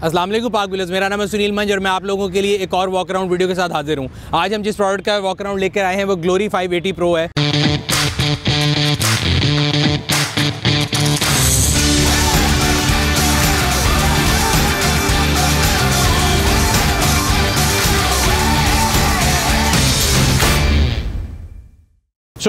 असलम पाक बिलस मेरा नाम है सुनील मंज और मैं आप लोगों के लिए एक और वॉक अराउंड वीडियो के साथ हाजिर हूँ। आज हम जिस प्रोडक्ट का वॉक अराउंड लेकर आए हैं, वो ग्लोरी 580 प्रो है।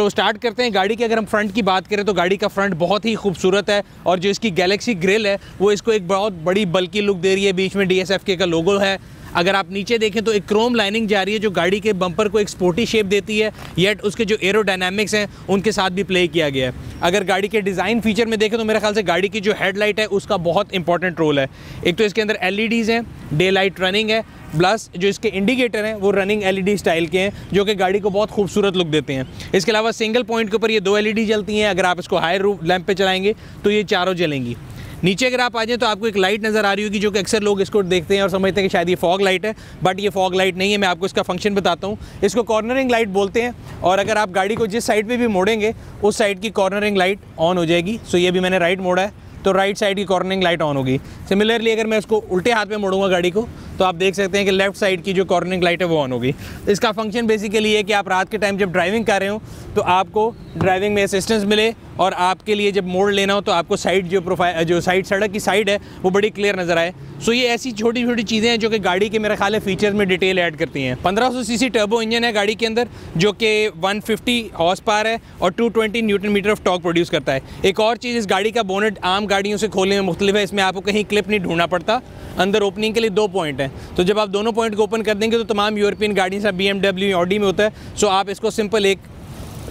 सो स्टार्ट करते हैं। गाड़ी की अगर हम फ्रंट की बात करें तो गाड़ी का फ्रंट बहुत ही खूबसूरत है और जो इसकी गैलेक्सी ग्रिल है, वो इसको एक बहुत बड़ी बल्कि लुक दे रही है। बीच में डी के लोगो है। अगर आप नीचे देखें तो एक क्रोम लाइनिंग जा रही है जो गाड़ी के बम्पर को एक स्पोर्टी शेप देती है येट उसके जो एरोडायनामिक्स हैं, उनके साथ भी प्ले किया गया है। अगर गाड़ी के डिज़ाइन फीचर में देखें तो मेरे ख्याल से गाड़ी की जो हेडलाइट है, उसका बहुत इंपॉर्टेंट रोल है। एक तो इसके अंदर एल हैं डे लाइट रनिंग है प्लस जो इसके इंडिकेटर हैं, वो रनिंग एलईडी स्टाइल के हैं, जो कि गाड़ी को बहुत खूबसूरत लुक देते हैं। इसके अलावा सिंगल पॉइंट के ऊपर ये दो एलईडी जलती हैं। अगर आप इसको हाई हायर लैंप पे चलाएँगे तो ये चारों जलेंगी। नीचे अगर आप आ जाएँ तो आपको एक लाइट नज़र आ रही होगी, जो कि अक्सर लोग इसको देखते हैं और समझते हैं कि शायद ये फॉग लाइट है बट ये फॉग लाइट नहीं है। मैं आपको इसका फ़ंक्शन बताता हूँ। इसको कॉर्नरिंग लाइट बोलते हैं, और अगर आप गाड़ी को जिस साइड पर भी मोड़ेंगे, उस साइड की कॉर्नरिंग लाइट ऑन हो जाएगी। सो ये भी मैंने राइट मोड़ा है तो राइट साइड की कॉर्नरिंग लाइट ऑन होगी। सिमिलरली अगर मैं इसको उल्टे हाथ में मोड़ूँगा गाड़ी को तो आप देख सकते हैं कि लेफ़्ट साइड की जो कॉर्निंग लाइट है वो ऑन होगी। इसका फ़ंक्शन बेसिकली है कि आप रात के टाइम जब ड्राइविंग कर रहे हो तो आपको ड्राइविंग में असिस्टेंस मिले और आपके लिए जब मोड़ लेना हो तो आपको साइड जो प्रोफ़ाइल जो साइड सड़क की साइड है, वो बड़ी क्लियर नज़र आए। सो ये ऐसी छोटी छोटी चीज़ें हैं जो कि गाड़ी के मेरा ख्याल है फीचर्स में डिटेल ऐड करती हैं। 1500 सीसी टर्बो इंजन है गाड़ी के अंदर, जो कि 150 हॉर्स पार है और 220 newton metre of torque produce करता है। एक और चीज़, इस गाड़ी का बोनेट आम गाड़ियों से खोलने में मुख्तलिफ़ है। इसमें आपको कहीं क्लिप नहीं ढूंढना पड़ता। अंदर ओपनिंग के लिए दो पॉइंट हैं। तो जब आप दोनों पॉइंट को ओपन कर देंगे तो तमाम यूरोपियन गाड़ी से बी एम ऑडी में होता है। सो आप इसको सिंपल एक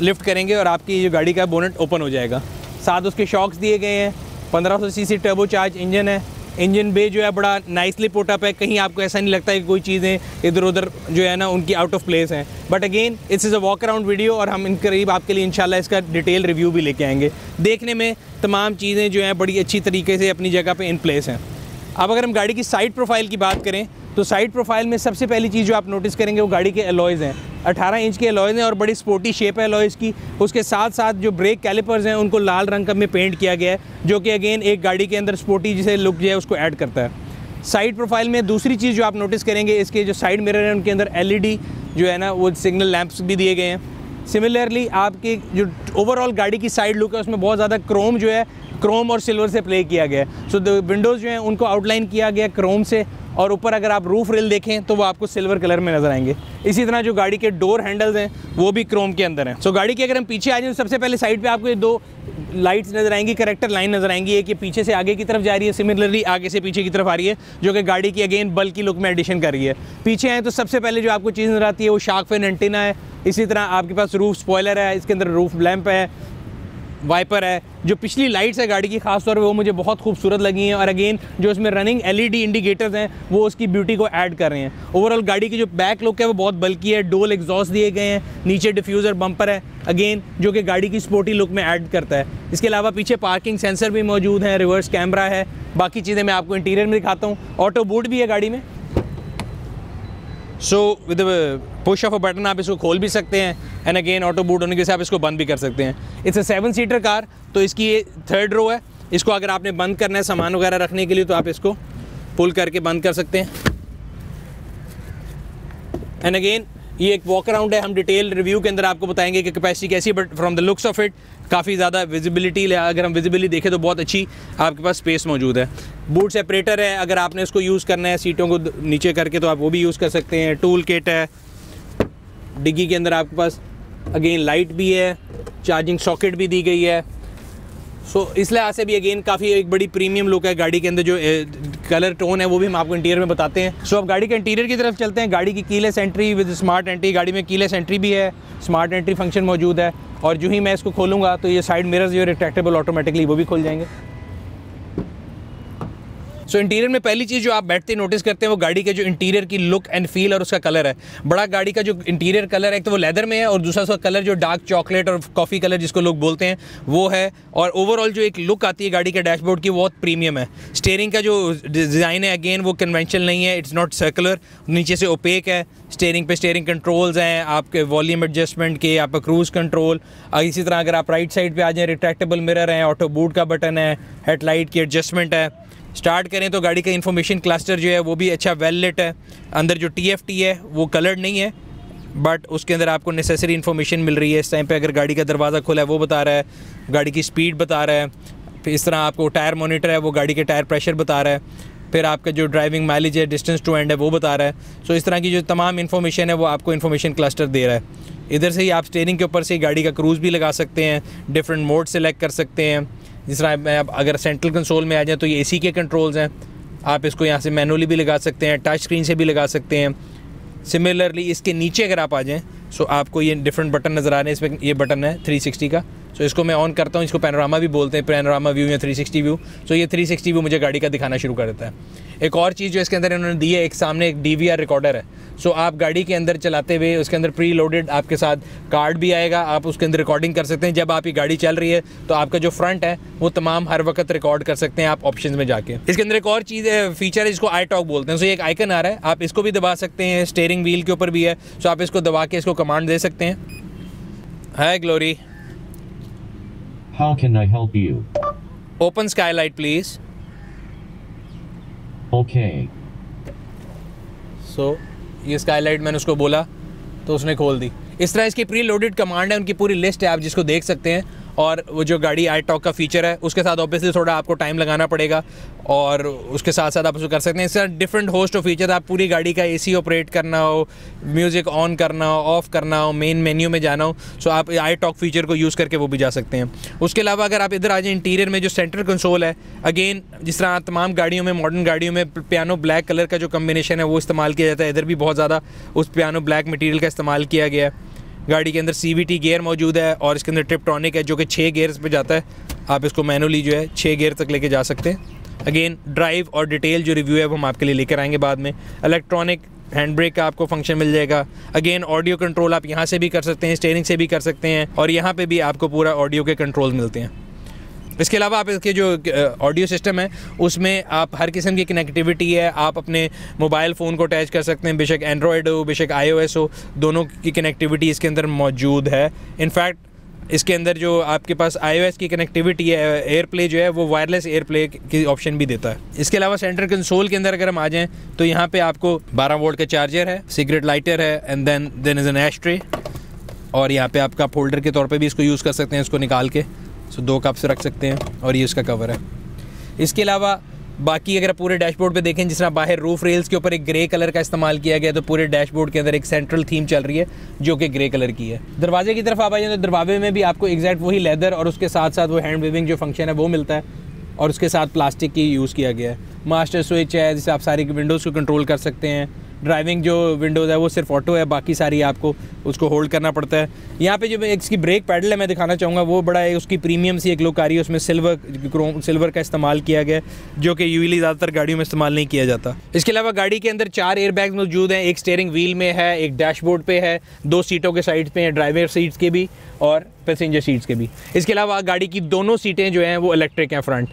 लिफ्ट करेंगे और आपकी जो गाड़ी का बोनेट ओपन हो जाएगा। साथ उसके शॉक्स दिए गए हैं। 1500 सीसी टर्बो चार्ज इंजन है। इंजन बे जो है बड़ा नाइसली पोटअप है। कहीं आपको ऐसा नहीं लगता है कि कोई चीज़ें इधर उधर जो है ना उनकी आउट ऑफ़ प्लेस हैं। But again it's is a walk around video और हम इन करीब आपके लिए इंशाल्लाह इसका डिटेल रिव्यू भी लेके आएँगे। देखने में तमाम चीज़ें जो हैं बड़ी अच्छी तरीके से अपनी जगह पर इन प्लेस हैं। अब अगर हम गाड़ी की साइड प्रोफ़ाइल की बात करें तो साइड प्रोफ़ाइल में सबसे पहली चीज़ जो आप नोटिस करेंगे वो गाड़ी के एलॉयज़ हैं। 18 इंच के एलॉयज़ हैं और बड़ी स्पोर्टी शेप है एलॉयज़ की। उसके साथ साथ जो ब्रेक कैलिपर्स हैं उनको लाल रंग का में पेंट किया गया है जो कि अगेन एक गाड़ी के अंदर स्पोर्टी जिसे लुक जो है उसको ऐड करता है। साइड प्रोफ़ाइल में दूसरी चीज़ जो आप नोटिस करेंगे इसके जो साइड मिरर हैं उनके अंदर एलईडी जो है ना वो सिग्नल लैंप्स भी दिए गए हैं। सिमिलरली आपके जो ओवरऑल गाड़ी की साइड लुक है उसमें बहुत ज़्यादा क्रोम जो है क्रोम और सिल्वर से प्ले किया गया है। सो so, विंडोज़ जो हैं उनको आउटलाइन किया गया क्रोम से। और ऊपर अगर आप रूफ रेल देखें तो वो आपको सिल्वर कलर में नज़र आएँगे। इसी तरह जो गाड़ी के डोर हैंडल्स हैं वो भी क्रोम के अंदर हैं। सो so, गाड़ी के अगर हम पीछे आ जाए तो सबसे पहले साइड पे आपको ये दो लाइट्स नज़र आएँगी करेक्टर लाइन नज़र आएँगी। एक ये पीछे से आगे की तरफ़ जा रही है सिमिलरली आगे से पीछे की तरफ़ आ रही है जो कि गाड़ी की अगेन बल की लुक में एडिशन कर रही है। पीछे आए तो सबसे पहले जो आपको चीज़ नज़र आती है वो शार्क फेन एंटीना है। इसी तरह आपके पास रूफ स्पॉयलर है इसके अंदर रूफ लैंप है। वाइपर है, जो पिछली लाइट्स है गाड़ी की, खासतौर पर वो मुझे बहुत खूबसूरत लगी हैं। और अगेन जो इसमें रनिंग एलईडी इंडिकेटर्स हैं, वो उसकी ब्यूटी को ऐड कर रहे हैं। ओवरऑल गाड़ी की जो बैक लुक है, वो बहुत बल्कि है डोल एग्जॉस्ट दिए गए हैं, नीचे डिफ्यूज़र बम्पर है। अगेन जो कि गाड़ी की स्पोर्टी लुक में ऐड करता है। इसके अलावा पीछे पार्किंग सेंसर भी मौजूद है रिवर्स कैमरा है। बाकी चीज़ें मैं आपको इंटीरियर में दिखाता हूँ। ऑटो बूट भी है गाड़ी में। So with push of a button आप इसको खोल भी सकते हैं एंड अगेन ऑटो बूट होने के से आप इसको बंद भी कर सकते हैं। It's a seven seater car तो इसकी ये थर्ड रो है। इसको अगर आपने बंद करना है, सामान वगैरह रखने के लिए तो आप इसको पुल करके बंद कर सकते हैं। एंड अगेन ये एक वॉक अराउंड है। हम डिटेल रिव्यू के अंदर आपको बताएँगे कि कैपेसिटी कैसी but from the looks of it काफ़ी ज़्यादा विजिबिलिटी अगर हम विजिबिलिटी देखें तो बहुत अच्छी आपके पास स्पेस मौजूद है। बूट सेपरेटर है अगर आपने इसको यूज़ करना है सीटों को नीचे करके तो आप वो भी यूज़ कर सकते हैं। टूल किट है डिग्गी के अंदर आपके पास अगेन लाइट भी है चार्जिंग सॉकेट भी दी गई है। सो so, इस लिहाज से भी अगेन काफ़ी एक बड़ी प्रीमियम लुक है गाड़ी के अंदर जो कलर टोन है वो भी हम आपको इंटीरियर में बताते हैं। सो so, अब गाड़ी के इंटीरियर की तरफ़ चलते हैं। गाड़ी की keyless entry with smart entry गाड़ी में कीलेस एंट्री भी है स्मार्ट एंट्री फ़ंक्शन मौजूद है। और जो ही मैं इसको खोलूँगा तो ये साइड मिरर्स जो रिट्रैक्टेबल ऑटोमेटिकली वो भी खोल जाएँगे। सो इंटीरियर में पहली चीज़ जो आप बैठते नोटिस करते हैं, वो गाड़ी के जो इंटीरियर की लुक एंड फील और उसका कलर है। बड़ा गाड़ी का जो इंटीरियर कलर है तो वो लेदर में है और दूसरा उसका कलर जो डार्क चॉकलेट और कॉफ़ी कलर जिसको लोग बोलते हैं, वो है। और ओवरऑल जो एक लुक आती है गाड़ी के डैशबोर्ड की बहुत प्रीमियम है। स्टेयरिंग का जो डिज़ाइन है अगेन वो कन्वेंशनल नहीं है इट्स नॉट सर्कुलर नीचे से ओपेक है। स्टेयरिंग पे स्टेयरिंग कंट्रोल्स हैं, आपके वॉल्यूम एडजस्टमेंट के, आपका क्रूज़ कंट्रोल इसी तरह अगर आप राइट साइड पे आ जाएँ रिट्रैक्टेबल मिरर है ऑटो बूट का बटन है हेडलाइट की एडजस्टमेंट है। स्टार्ट करें तो गाड़ी का इन्फॉर्मेशन क्लस्टर जो है वो भी अच्छा वेल लिट है। अंदर जो टीएफटी है, वो कलर्ड नहीं है बट उसके अंदर आपको नेसेसरी इन्फॉर्मेशन मिल रही है। इस टाइम पे अगर गाड़ी का दरवाज़ा खुला है, वो बता रहा है, गाड़ी की स्पीड बता रहा है, फिर इस तरह आपको टायर मोनीटर है, वो गाड़ी के टायर प्रेशर बता रहा है, फिर आपका जो ड्राइविंग माइलेज है डिस्टेंस टू एंड है, वो बता रहा है। सो इस तरह की जो तमाम इन्फॉर्मेशन है, वो आपको इन्फॉर्मेशन क्लस्टर दे रहा है। इधर से ही आप स्टेयरिंग के ऊपर से गाड़ी का क्रूज़ भी लगा सकते हैं डिफरेंट मोड सेलेक्ट कर सकते हैं। जिस तरह अगर सेंट्रल कंसोल में आ जाए तो ये एसी के कंट्रोल्स हैं। आप इसको यहाँ से मैनुअली भी लगा सकते हैं टच स्क्रीन से भी लगा सकते हैं। सिमिलरली इसके नीचे अगर आप आ जाएँ सो आपको ये डिफरेंट बटन नज़र आ रहे हैं। इसमें ये बटन है 360 का। सो इसको मैं ऑन करता हूँ, इसको पैनोरामा भी बोलते हैं पैनोरामा व्यू या 360 व्यू सो ये 360 व्यू मुझे गाड़ी का दिखाना शुरू कर देता है। एक और चीज़ जो इसके अंदर इन्होंने दी है, एक सामने एक डीवीआर रिकॉर्डर है। सो आप गाड़ी के अंदर चलाते हुए, उसके अंदर प्री लोडेड आपके साथ कार्ड भी आएगा, आप उसके अंदर रिकॉर्डिंग कर सकते हैं। जब आपकी गाड़ी चल रही है तो आपका जो फ्रंट है, वो तमाम हर वक्त रिकॉर्ड कर सकते हैं आप ऑप्शन में जाके। इसके अंदर एक और चीज़ है फीचर है, जिसको आई टॉक बोलते हैं। सो एक आइकन आ रहा है, आप इसको भी दबा सकते हैं स्टेयरिंग व्हील के ऊपर भी है। सो आप इसको दबा के इसको कमांड दे सकते हैं। हाय ग्लोरी How can I help you? Open skylight, please. Okay. so, ये skylight मैंने उसको बोला तो उसने खोल दी इस तरह इसकी प्री लोडेड कमांड है उनकी पूरी लिस्ट है आप जिसको देख सकते हैं और वो जो गाड़ी आई टॉक का फीचर है, उसके साथ ऑब्वियसली थोड़ा आपको टाइम लगाना पड़ेगा और उसके साथ साथ आप उसको कर सकते हैं। इसका डिफरेंट होस्ट ऑफ़ फीचर आप पूरी गाड़ी का एसी ऑपरेट करना हो म्यूज़िक ऑन करना हो ऑफ़ करना हो मेन मेन्यू में जाना हो सो आप आई टॉक फीचर को यूज़ करके वो भी जा सकते हैं। उसके अलावा अगर आप इधर आ जाए इंटीरियर में जो सेंटर कंसोल है अगेन जिस तरह तमाम गाड़ियों में मॉडर्न गाड़ियों में पियानो ब्लैक कलर का जो कम्बिनेशन है, वो इस्तेमाल किया जाता है। इधर भी बहुत ज़्यादा उस पियानो ब्लैक मटीरियल का इस्तेमाल किया गया है। गाड़ी के अंदर सी गेयर मौजूद है और इसके अंदर ट्रिप्टॉनिक है, जो कि छः गेयर पर जाता है। आप इसको मैनुअली जो है छः गेयर तक लेके जा सकते हैं। अगेन ड्राइव और डिटेल जो रिव्यू है, वो हम आपके लिए लेकर आएँगे बाद में। इलेक्ट्रॉनिक हैंड ब्रेक का आपको फ़ंक्शन मिल जाएगा। अगेन ऑडियो कंट्रोल आप यहाँ से भी कर सकते हैं स्टेयरिंग से भी कर सकते हैं और यहाँ पे भी आपको पूरा ऑडियो के कंट्रोल मिलते हैं। इसके अलावा आप इसके जो ऑडियो सिस्टम है, उसमें आप हर किस्म की कनेक्टिविटी है, आप अपने मोबाइल फ़ोन को अटैच कर सकते हैं, बेशक एंड्रॉयड हो, बेशक आईओएस हो, दोनों की कनेक्टिविटी इसके अंदर मौजूद है। इनफैक्ट इसके अंदर जो आपके पास आईओएस की कनेक्टिविटी है एयर प्ले जो है, वो वायरलेस एयर प्ले की ऑप्शन भी देता है। इसके अलावा सेंटर कंसोल के अंदर अगर हम आ जाएँ तो यहाँ पे आपको 12 वोल्ट का चार्जर है सिगरेट लाइटर है and then then is an ashtray और यहाँ पे आपका फोल्डर के तौर पे भी इसको यूज़ कर सकते हैं, इसको निकाल के। सो दो कप्स रख सकते हैं और ये इसका कवर है। इसके अलावा, बाकी अगर पूरे डैशबोर्ड पे देखें, जिस तरह बाहर रूफ रेल्स के ऊपर एक ग्रे कलर का इस्तेमाल किया गया तो पूरे डैशबोर्ड के अंदर एक सेंट्रल थीम चल रही है, जो कि ग्रे कलर की है। दरवाजे की तरफ़ आप आइए तो दरवाजे में भी आपको एग्जैक्ट वही लेदर और उसके साथ साथ वो हैंड वेविंग जो फ़ंक्शन है, वो मिलता है और उसके साथ प्लास्टिक की यूज़ किया गया है। मास्टर स्विच है जिससे आप सारी विंडोज़ को कंट्रोल कर सकते हैं। ड्राइविंग जो विंडोज़ है, वो सिर्फ़ ऑटो है, बाकी सारी आपको उसको होल्ड करना पड़ता है। यहाँ पे जो इसकी ब्रेक पैडल है, मैं दिखाना चाहूँगा, वो बड़ा है उसकी प्रीमियम सी एक लुक आ रही है, उसमें सिल्वर क्रोम, सिल्वर का इस्तेमाल किया गया जो कि यूली ज़्यादातर गाड़ियों में इस्तेमाल नहीं किया जाता। इसके अलावा गाड़ी के अंदर चार एयर बैग मौजूद हैं, एक स्टेयरिंग व्हील में है, एक डैशबोर्ड पर है, दो सीटों के साइड पे हैं, ड्राइवर सीट्स के भी और पैसेंजर सीट्स के भी। इसके अलावा गाड़ी की दोनों सीटें जो हैं, वो इलेक्ट्रिक हैं फ्रंट।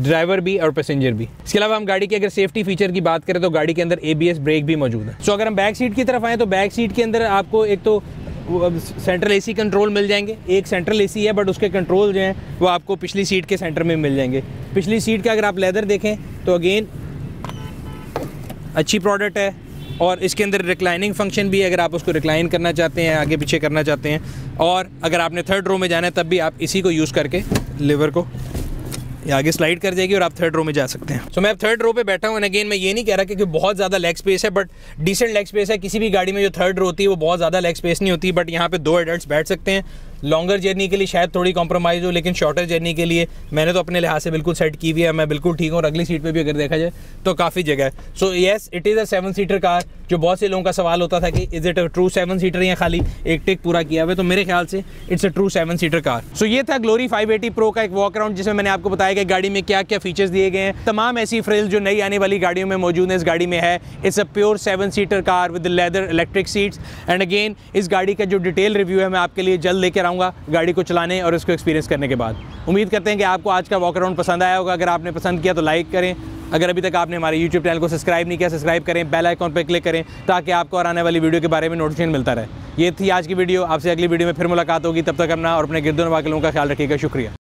ड्राइवर भी और पैसेंजर भी। इसके अलावा हम गाड़ी के अगर सेफ्टी फीचर की बात करें तो गाड़ी के अंदर एबीएस ब्रेक भी मौजूद है। सो अगर हम बैक सीट की तरफ़ आए तो बैक सीट के अंदर आपको एक तो सेंट्रल एसी कंट्रोल मिल जाएँगे। एक सेंट्रल एसी है बट उसके कंट्रोल जो हैं, वो आपको पिछली सीट के सेंटर में मिल जाएँगे। पिछली सीट का अगर आप लेदर देखें तो अगेन अच्छी प्रोडक्ट है और इसके अंदर रिक्लाइनिंग फ़ंक्शन भी है, अगर आप उसको रिक्लाइन करना चाहते हैं, आगे पीछे करना चाहते हैं। और अगर आपने थर्ड रो में जाना है, तब भी आप इसी को यूज़ करके लिवर को ये आगे स्लाइड कर जाएगी और आप थर्ड रो में जा सकते हैं। सो so, मैं अब थर्ड रो पे बैठा हूँ। अगेन मैं ये नहीं कह रहा क्योंकि बहुत ज़्यादा लेग स्पेस है बट डिसेंट लेग स्पेस है। किसी भी गाड़ी में जो थर्ड रो होती है वो बहुत ज़्यादा लेग स्पेस नहीं होती बट यहाँ पे दो एडल्ट बैठ सकते हैं। लॉन्गर जर्नी के लिए शायद थोड़ी कॉम्प्रोमाइज़ हो, लेकिन शॉर्टर जर्नी के लिए मैंने तो अपने लिहाज से बिल्कुल सेट की हुई है, मैं बिल्कुल ठीक हूँ। और अगली सीट पे भी अगर देखा जाए तो काफ़ी जगह है। So yes it is a seven seater car जो बहुत से लोगों का सवाल होता था कि is it a true seven seater या खाली एक टिक पूरा किया हुआ तो मेरे ख्याल से it's a true seven seater car so ये था ग्लोरी 580 प्रो का एक वॉक अराउंड जिसमें मैंने आपको बताया कि गाड़ी में क्या क्या फीचर्स दिए गए हैं। तमाम ऐसी फ्रिल जो नई आने वाली गाड़ियों में मौजूद है, इस गाड़ी में है। It's a pure seven seater car with leather electric seats and again इस गाड़ी का जो डिटेल रिव्यू है, मैं आपके लिए जल्द लेकर आऊँगा गाड़ी को चलाने और उसको एक्सपीरियंस करने के बाद। उम्मीद करते हैं कि आपको आज का वॉक अराउंड पसंद आया होगा। अगर आपने पसंद किया तो लाइक करें। अगर अभी तक आपने हमारे यूट्यूब चैनल को सब्सक्राइब नहीं किया सब्सक्राइब करें बेल आइकॉन पर क्लिक करें ताकि आपको और आने वाली वीडियो के बारे में नोटिफिकेशन मिलता रहे। ये थी आज की वीडियो आपसे अगली वीडियो में फिर मुलाकात होगी। तब तक अपना और अपने गिरदोन वाकिलों का ख्याल रखिएगा। शुक्रिया।